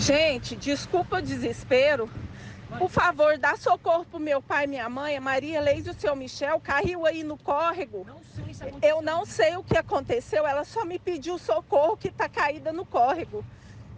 Gente, desculpa o desespero. Por favor, dá socorro pro meu pai e minha mãe, a Maria Leis e o seu Michel, caiu aí no córrego. Eu não sei o que aconteceu, ela só me pediu socorro que tá caída no córrego.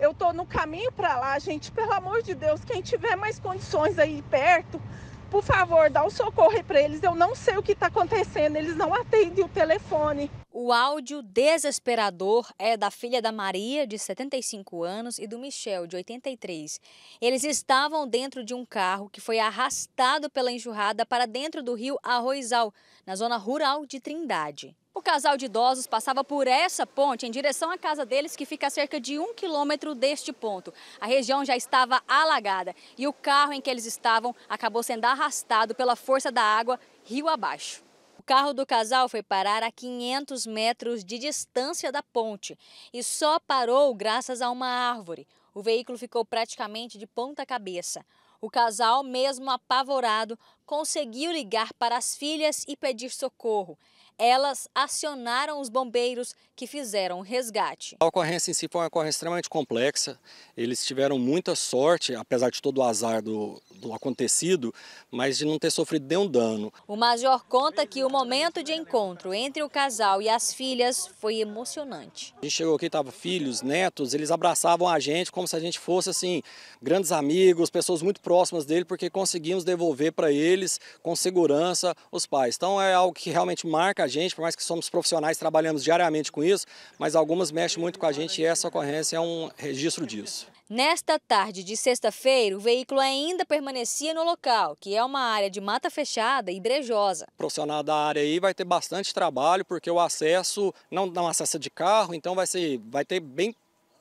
Eu tô no caminho para lá, gente, pelo amor de Deus, quem tiver mais condições aí perto, por favor, dá o socorro para eles. Eu não sei o que está acontecendo, eles não atendem o telefone. O áudio desesperador é da filha da Maria, de 75 anos, e do Michel, de 83. Eles estavam dentro de um carro que foi arrastado pela enxurrada para dentro do rio Arroizal, na zona rural de Trindade. O casal de idosos passava por essa ponte em direção à casa deles, que fica a cerca de um quilômetro deste ponto. A região já estava alagada e o carro em que eles estavam acabou sendo arrastado pela força da água rio abaixo. O carro do casal foi parar a 500 metros de distância da ponte e só parou graças a uma árvore. O veículo ficou praticamente de ponta cabeça. O casal, mesmo apavorado, conseguiu ligar para as filhas e pedir socorro elas acionaram os bombeiros que fizeram o resgate. A ocorrência em si foi uma ocorrência extremamente complexa. Eles tiveram muita sorte, apesar de todo o azar do, do acontecido, mas de não ter sofrido nenhum dano. O major conta que o momento de encontro entre o casal e as filhas foi emocionante. A gente chegou aqui, tava filhos, netos, eles abraçavam a gente como se a gente fosse assim grandes amigos, pessoas muito próximas dele, porque conseguimos devolver para eles com segurança os pais. Então é algo que realmente marca a gente, por mais que somos profissionais, trabalhamos diariamente com isso, mas algumas mexem muito com a gente e essa ocorrência é um registro disso. Nesta tarde de sexta-feira, o veículo ainda permanecia no local, que é uma área de mata fechada e brejosa. O profissional da área aí vai ter bastante trabalho, porque o acesso não dá acesso de carro, então vai, ser, vai ter bem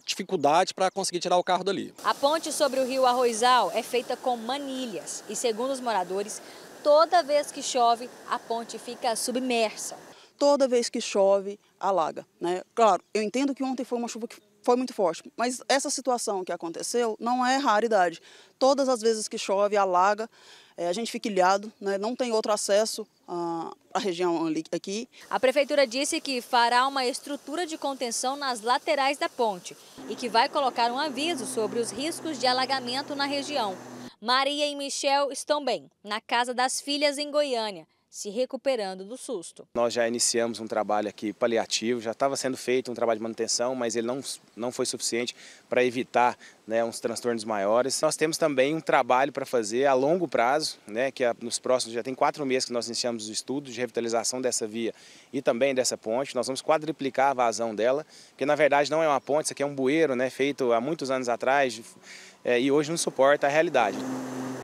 dificuldade para conseguir tirar o carro dali. A ponte sobre o rio Arroizal é feita com manilhas e, segundo os moradores, toda vez que chove, a ponte fica submersa. Toda vez que chove, alaga. Né? Claro, eu entendo que ontem foi uma chuva que foi muito forte, mas essa situação que aconteceu não é raridade. Todas as vezes que chove, alaga, é, a gente fica ilhado, né? não tem outro acesso à, à região aqui. A prefeitura disse que fará uma estrutura de contenção nas laterais da ponte e que vai colocar um aviso sobre os riscos de alagamento na região. Maria e Michel estão bem, na casa das filhas em Goiânia, se recuperando do susto. Nós já iniciamos um trabalho aqui paliativo, já estava sendo feito um trabalho de manutenção, mas ele não, não foi suficiente para evitar né, uns transtornos maiores. Nós temos também um trabalho para fazer a longo prazo, né, que é nos próximos, já tem quatro meses que nós iniciamos o estudo de revitalização dessa via e também dessa ponte. Nós vamos quadriplicar a vazão dela, porque na verdade não é uma ponte, isso aqui é um bueiro né, feito há muitos anos atrás, é, e hoje não suporta a realidade.